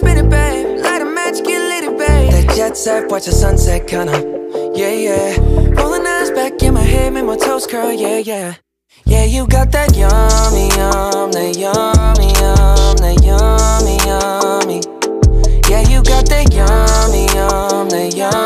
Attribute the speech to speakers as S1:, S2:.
S1: spin it, babe. Light a match, get lit, it, babe. That jet set, watch the sunset, kinda. Yeah, yeah. Rolling eyes back in my head, make my toes curl, yeah, yeah. Yeah, you got that yummy, yum, that yummy, yum, that yummy, yummy. Yeah, you got that yummy, yum, that yummy.